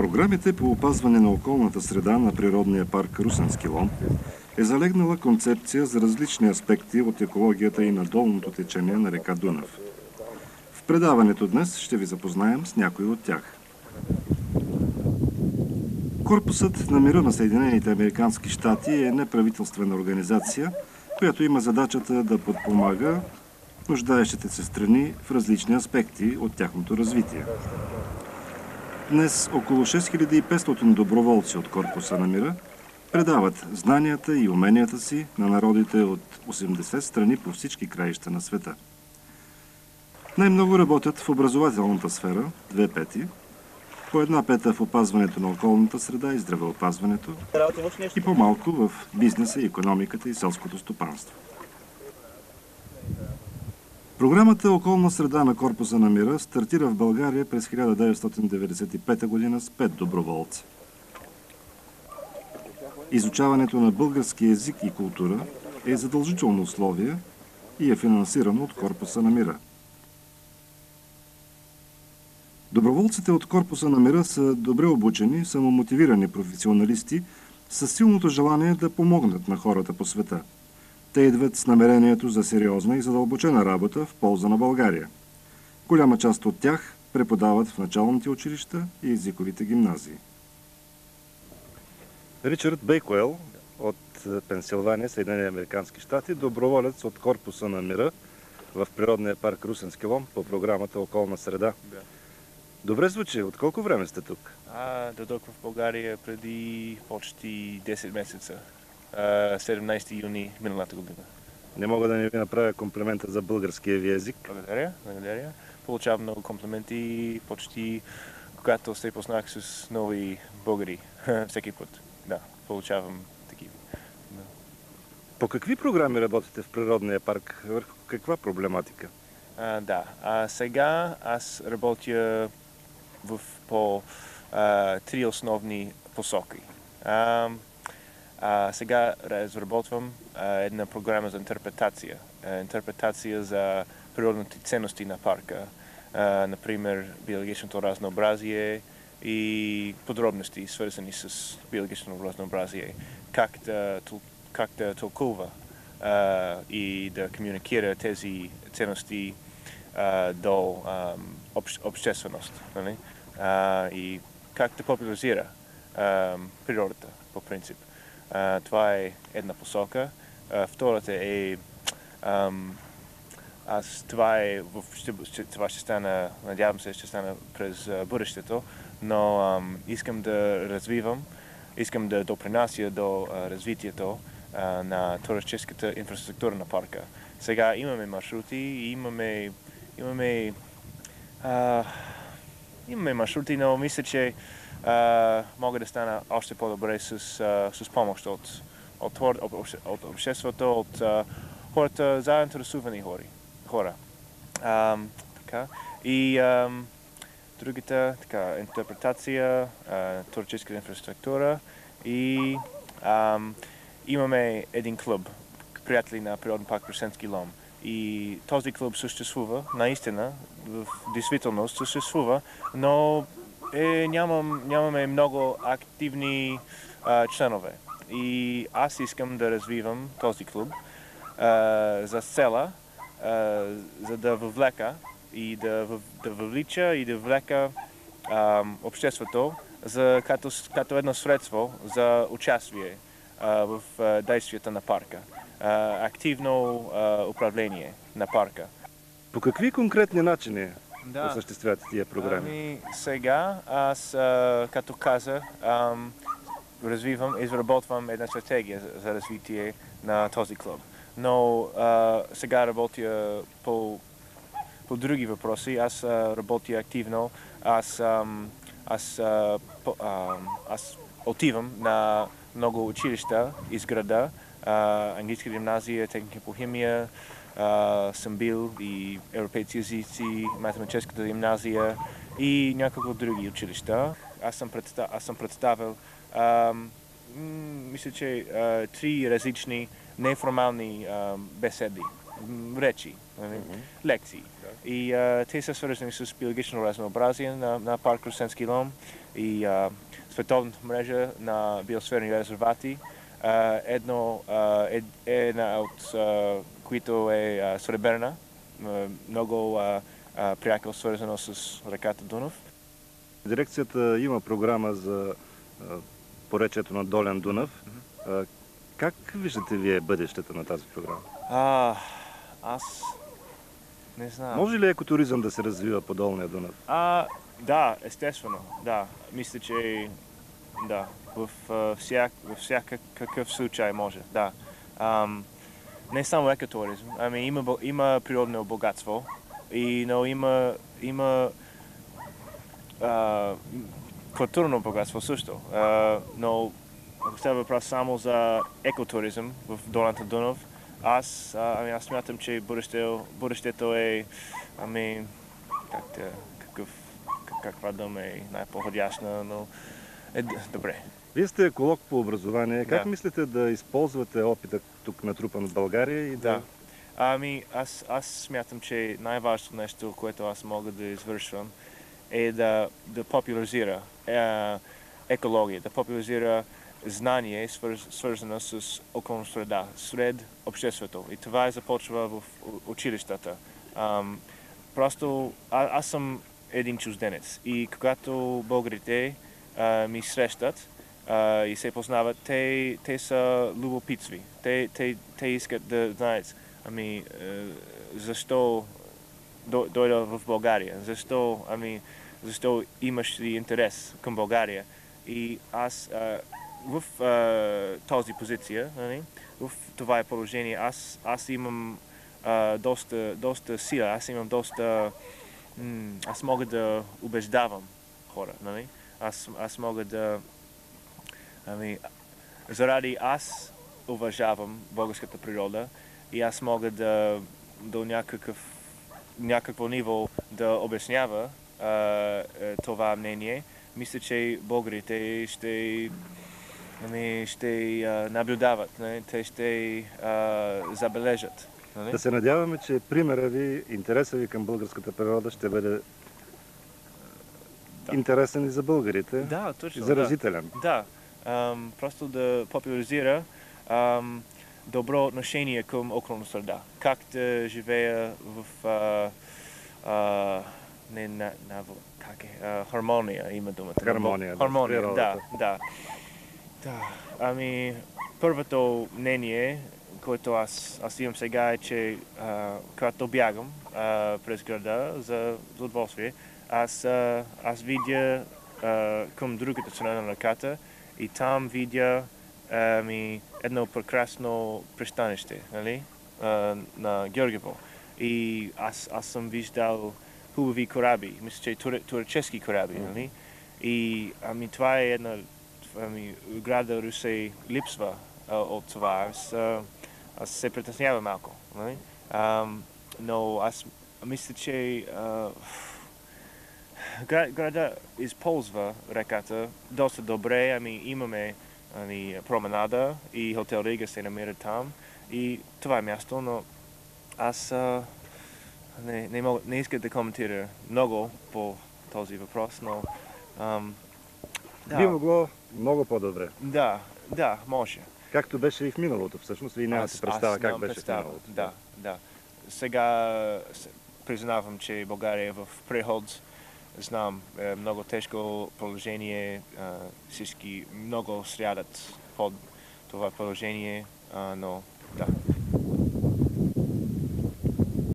програмите по опазване на околната среда на природния парк Русенски лом е залегнала концепция за различни аспекти от екологията и на долното течение на река Дунав. В предаването днес ще ви запознаем с някои от тях. Корпусът на мира на Съединените Американски щати е неправителствена организация, която има задачата да подпомага нуждаещите се страни в различни аспекти от тяхното развитие. Днес около 6500 доброволци от Корпуса на мира предават знанията и уменията си на народите от 80 страни по всички краища на света. Най-много работят в образователната сфера, две пети, по една пета в опазването на околната среда и здравеопазването и по-малко в бизнеса, економиката и селското стопанство. Програмата Околна среда на Корпуса на мира стартира в България през 1995 година с пет доброволци. Изучаването на български език и култура е задължително условие и е финансирано от Корпуса на мира. Доброволците от Корпуса на мира са добре обучени, самомотивирани професионалисти с силното желание да помогнат на хората по света – те идват с намерението за сериозна и задълбочена работа в полза на България. Голяма част от тях преподават в началните училища и езиковите гимназии. Ричард Бейкуел от Пенсилвания, Съединени Американски щати, доброволец от Корпуса на мира в природния парк Русенски лом по програмата Околна среда. Да. Добре звучи. От колко време сте тук? А, дойдох в България преди почти 10 месеца. 17 юни миналата година. Не мога да не ви направя комплимента за българския ви език. Благодаря, благодаря. Получавам много комплименти почти когато се познах с нови българи. Всеки път. Да, получавам такива. Да. По какви програми работите в природния парк? Върху каква проблематика? А, да, а сега аз работя в по а, три основни посоки. А, а, сега разработвам а, една програма за интерпретация. А, интерпретация за природните ценности на парка. А, например, биологичното разнообразие и подробности, свързани с биологичното разнообразие. Как да, как да тълкува а, и да комуникира тези ценности а, до а, общ, общественост. Нали? А, и как да популяризира а, природата, по принцип. Това е една посока. А, втората е ам, аз това е, в, ще, това ще стана, надявам се, ще стана през а, бъдещето, но ам, искам да развивам, искам да допринася до а, развитието а, на туристическата инфраструктура на парка. Сега имаме маршрути имаме, имаме, а, имаме маршрути, но мисля, че мога да стана още по-добре с, с помощ от, от, от, от обществото, от хората, заинтересувани хора. хора. А, така. И а, другата така, интерпретация, а, творческа инфраструктура и а, имаме един клуб, приятели на Природен парк Кресенски лом. И този клуб съществува, наистина, в действителност съществува, но е, нямам, нямаме много активни а, членове. И аз искам да развивам този клуб а, за цела, а, за да въвлека и да, да въвлича и да влека а, обществото за, като, като едно средство за участие в действията на парка. А, активно а, управление на парка. По какви конкретни начини да. осъществявате тия програми? Ами, сега аз, а, като каза, ам, развивам, изработвам една стратегия за, за развитие на този клуб. Но а, сега работя по, по други въпроси. Аз а, работя активно. Аз, ам, аз, а, по, а, аз отивам на много училища из града, а, английска гимназия, техника по химия, а, съм бил и европейски езици, математическата гимназия и няколко други училища. Аз съм, представ, аз съм представил, а, мисля, че а, три различни неформални а, беседи речи, нали, лекции. И а, те са свързани с биологично разнообразие на, на парк Русенски лом и а, световната мрежа на биосферни резервати. А, едно, а, е, една от а, които е а, Сребърна, много а, а, приятел свързано с реката Дунав. Дирекцията има програма за поречието на Долен Дунав. Как виждате вие бъдещето на тази програма? А, аз не знам. Може ли екотуризъм да се развива по Долния Дунав? А, да, естествено, да. Мисля, че да, в, всяк, във всякакъв случай може, да. Ам, не само екотуризъм, ами има, има природно богатство, и, но има, има а, културно богатство също. А, но ако става въпрос само за екотуризъм в Долната Дунав, аз, а, ами аз смятам, че бъдещето, бъдещето е, ами, как да, какъв, как- каква дума е най-подходяща, но е добре. Вие сте еколог по образование. Как Да. мислите да използвате опита тук натрупан в България и да... Да. Ами, аз, аз смятам, че най-важното нещо, което аз мога да извършвам, е да, да популяризира е, екология, да популяризира знание, свърз, свързано с околна среда, сред обществото. И това е започва в училищата. Ам, просто а, аз съм един чужденец и когато българите а, ми срещат а, и се познават, те, те са любопитсви. Те, те, те искат да знаят ами, е, защо дой- дойда в България, защо, ами, защо имаш ли интерес към България. И аз а, в а, този позиция, нали, в това е положение, аз, аз имам а, доста, доста сила, аз имам доста... аз мога да убеждавам хора, нали? Аз, аз мога да... Ами, заради аз уважавам българската природа и аз мога да до някакъв, някакво ниво да обяснява а, е, това мнение. Мисля, че българите ще, ами, ще а, наблюдават, не? те ще а, забележат. Нали? Да се надяваме, че примера ви, интереса ви към българската природа ще бъде Да. интересен и за българите. Да, точно. и да. заразителен. Да, ам, просто да популяризира ам, добро отношение към околна среда. Как да живея в а, а, не на, на, как е, а, хармония има думата. Хармония, да, Хармония, да, природата. да. Да, ами първото мнение, което аз, аз имам сега е, че а, когато бягам а, през града за, за удоволствие, аз, а, аз видя а, към другата страна на ръката и там видя ами, едно прекрасно пристанище, нали? А, на Георгиево. И аз, аз съм виждал хубави кораби, мисля, че тур, турчески кораби, нали? И ами, това е една ами, града Русе липсва а, от това. Аз, а, аз се притеснявам малко. Нали? Ам, но аз мисля, че а, града използва реката доста добре. Ами, имаме ами, променада и хотел Рига се намира там. И това е място, но аз а, не, не, мога, не иска да коментира много по този въпрос, но ам, Би могло много по-добре. да, да, може. Както беше и в миналото, всъщност. Вие нямате Аз- представа аз как беше представа. в миналото. Да, да. Сега признавам, че България е в преход. Знам, е много тежко положение. а, Всички много страдат под това положение, но